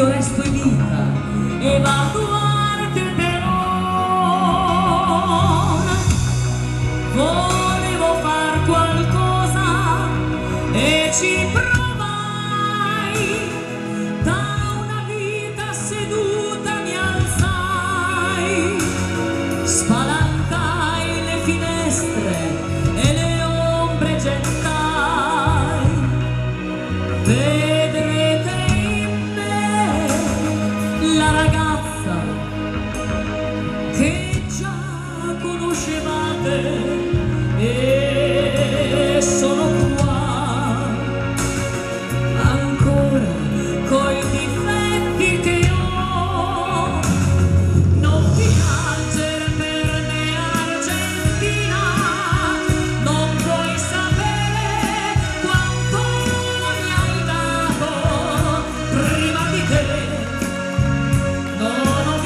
io resto in vita e vado a Terterona volevo far qualcosa e ci provo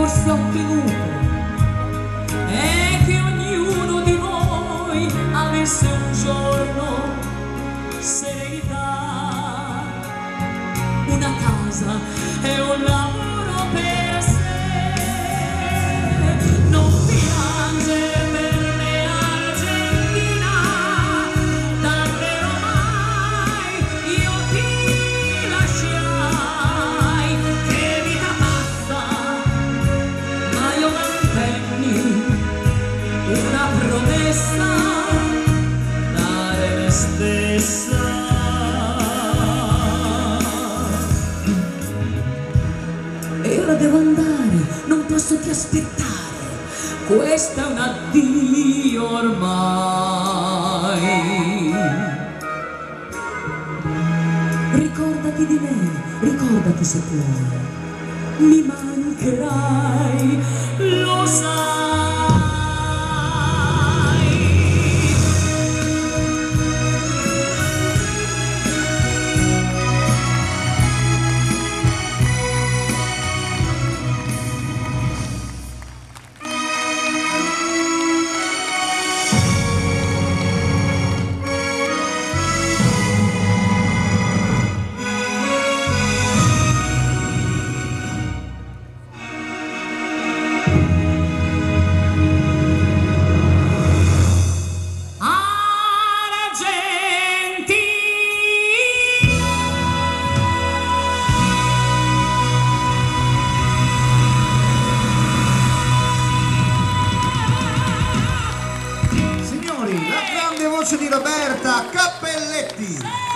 forse ho ottenuto è che ognuno di voi avesse un giorno serenità, una casa promessa e ora devo andare non posso più aspettare. Questo è un addio ormai. Ricordati di me ricordati se puoi. Mi mancherai, lo sai. Voce di Roberta Cappelletti.